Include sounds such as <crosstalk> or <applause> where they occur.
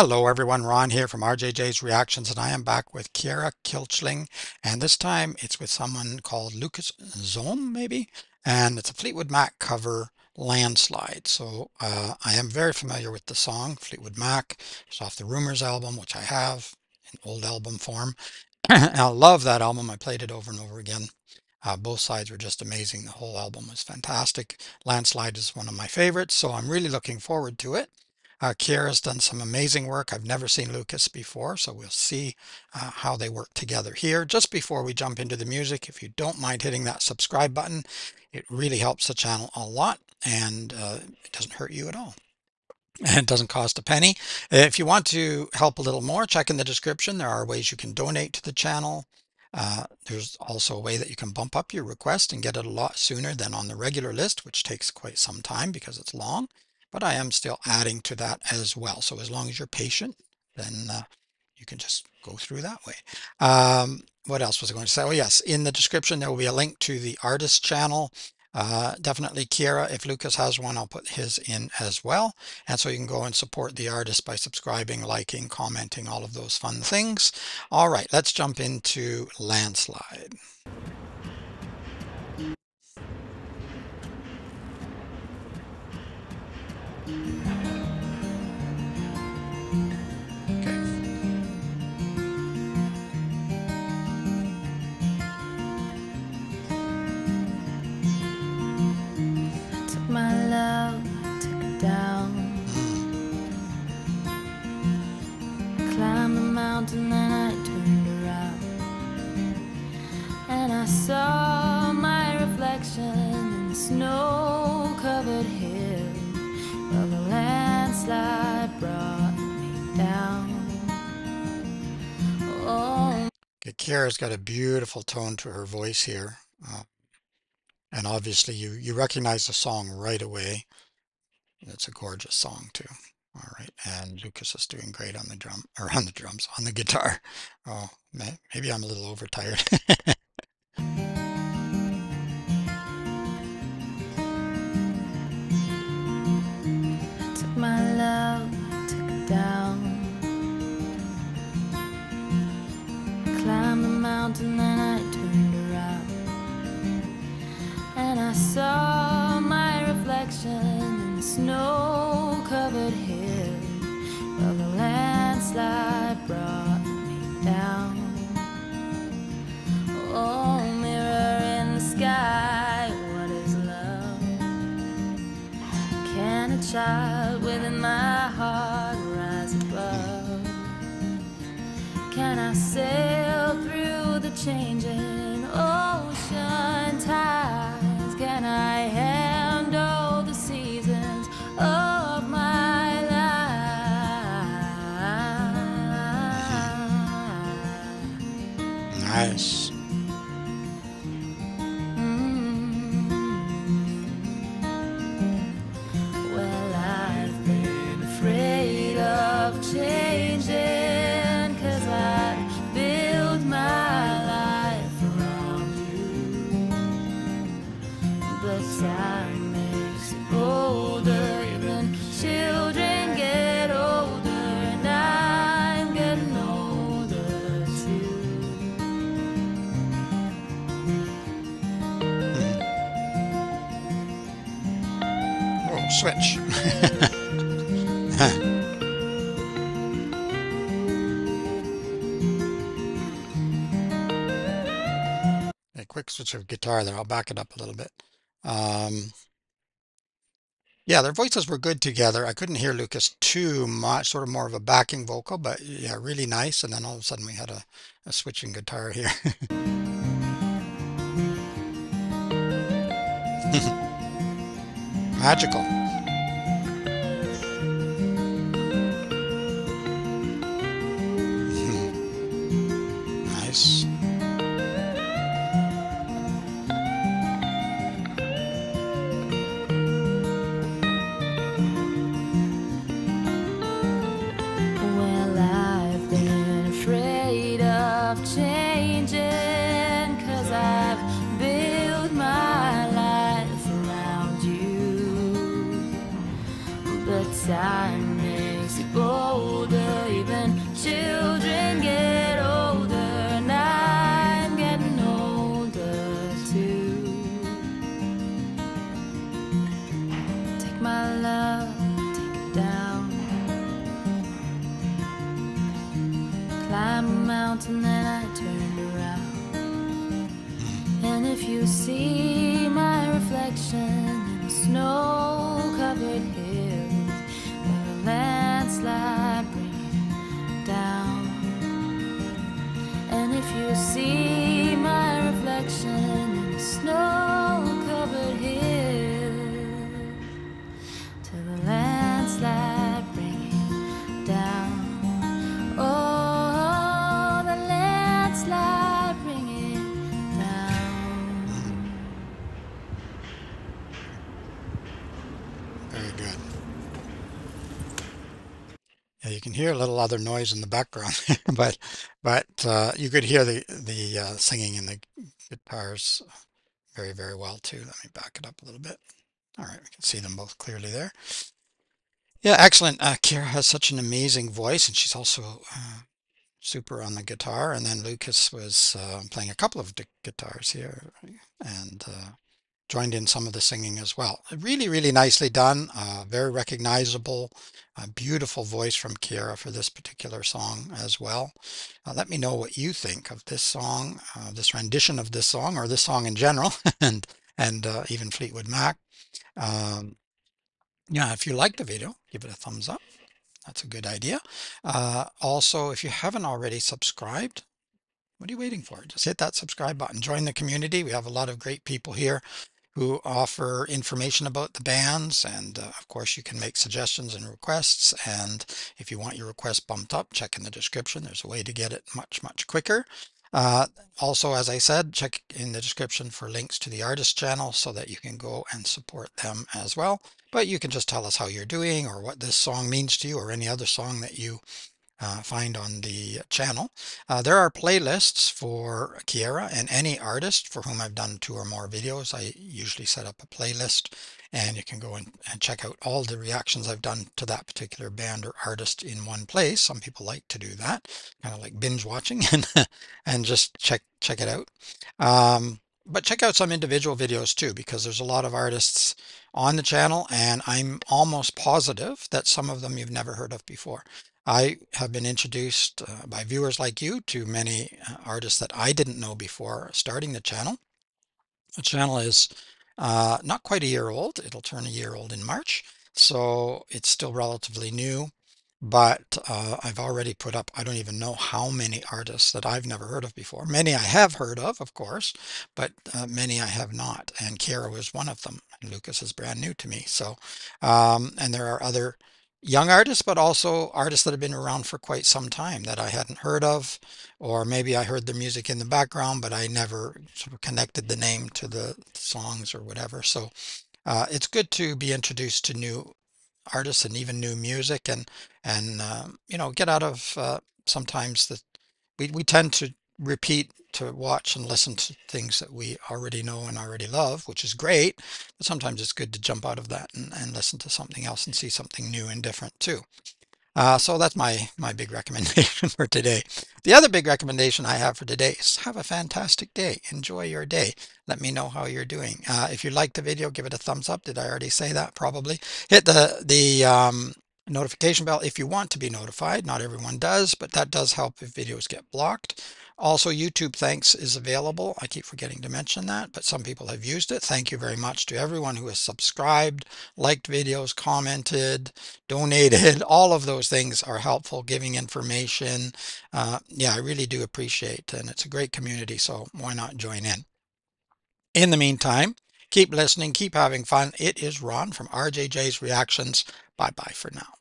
Hello everyone, Ron here from RJJ's Reactions and I am back with Chiara Kilchling and this time it's with someone called Lukas Zohm maybe and it's a Fleetwood Mac cover Landslide. So uh, I am very familiar with the song Fleetwood Mac. It's off the Rumours album which I have in old album form. <coughs> I love that album. I played it over and over again. Uh, both sides were just amazing. The whole album was fantastic. Landslide is one of my favorites so I'm really looking forward to it. Uh, Chiara's done some amazing work. I've never seen Lukas before, so we'll see uh, how they work together here. Just before we jump into the music, if you don't mind hitting that subscribe button, it really helps the channel a lot and uh, it doesn't hurt you at all. And <laughs> it doesn't cost a penny. If you want to help a little more, check in the description. There are ways you can donate to the channel. Uh, there's also a way that you can bump up your request and get it a lot sooner than on the regular list, which takes quite some time because it's long but I am still adding to that as well. So as long as you're patient, then uh, you can just go through that way. Um, what else was I going to say? Oh yes, in the description there will be a link to the artist channel. Uh, definitely Chiara, if Lukas has one, I'll put his in as well. And so you can go and support the artist by subscribing, liking, commenting, all of those fun things. All right, let's jump into Landslide. Mountain Chiara's got a beautiful tone to her voice here. Uh, and obviously you, you recognize the song right away. It's a gorgeous song too. All right, and Lukas is doing great on the drum, or on the drums, on the guitar. Oh, maybe I'm a little overtired. <laughs> switch. <laughs> a quick switch of guitar there. I'll back it up a little bit. Um, yeah, their voices were good together. I couldn't hear Lukas too much, sort of more of a backing vocal, but yeah, really nice. And then all of a sudden we had a, a switching guitar here. <laughs> Magical. time makes you bolder. Even children get older, and I'm getting older too. Take my love, take it down. Climb a mountain, then I turn around. And if you see my reflection in the snow. Bring down. And if you see you can hear a little other noise in the background, <laughs> but but uh, you could hear the the uh, singing and the guitars very very well too. Let me back it up a little bit. All right, we can see them both clearly there. Yeah, excellent. Uh, Chiara has such an amazing voice, and she's also uh, super on the guitar. And then Lukas was uh, playing a couple of guitars here, and uh, joined in some of the singing as well. Really, really nicely done. Uh, very recognizable. Beautiful voice from Chiara for this particular song as well. Uh, let me know what you think of this song, uh, this rendition of this song, or this song in general, <laughs> and and uh, even Fleetwood Mac. Um, yeah, if you like the video, give it a thumbs up. That's a good idea. Uh, also, if you haven't already subscribed, what are you waiting for? Just hit that subscribe button. Join the community. We have a lot of great people here who offer information about the bands. And uh, of course, you can make suggestions and requests. And if you want your request bumped up, check in the description. There's a way to get it much, much quicker. Uh, also, as I said, check in the description for links to the artist channel so that you can go and support them as well. But you can just tell us how you're doing or what this song means to you or any other song that you uh, find on the channel. Uh, there are playlists for Chiara and any artist for whom I've done two or more videos. I usually set up a playlist and you can go and, check out all the reactions I've done to that particular band or artist in one place. Some people like to do that, kind of like binge watching <laughs> and, and just check, check it out. Um, but check out some individual videos too, because there's a lot of artists on the channel and I'm almost positive that some of them you've never heard of before. I have been introduced uh, by viewers like you to many uh, artists that I didn't know before starting the channel. The channel is uh, not quite a year old. It'll turn a year old in March, so it's still relatively new. But uh, I've already put up, I don't even know how many artists that I've never heard of before. Many I have heard of, of course, but uh, many I have not. And Chiara was one of them. Lukas is brand new to me. So, um, and there are other young artists, but also artists that have been around for quite some time that I hadn't heard of, or maybe I heard the music in the background, but I never sort of connected the name to the songs or whatever. So uh, it's good to be introduced to new artists and even new music and and uh, you know get out of uh, sometimes that we, we tend to repeat to watch and listen to things that we already know and already love, which is great. But sometimes it's good to jump out of that and, and listen to something else and see something new and different too. Uh, so that's my my big <laughs> recommendation for today. The other big recommendation I have for today is have a fantastic day. Enjoy your day. Let me know how you're doing. Uh, if you liked the video, give it a thumbs up. Did I already say that? Probably. Hit the the um, notification bell if you want to be notified. Not everyone does, but that does help if videos get blocked. Also, YouTube Thanks is available. I keep forgetting to mention that, but some people have used it. Thank you very much to everyone who has subscribed, liked videos, commented, donated. <laughs> All of those things are helpful, giving information. Uh, yeah, I really do appreciate and it's a great community, so why not join in? In the meantime, keep listening, keep having fun. It is Ron from RJJ's Reactions. Bye-bye for now.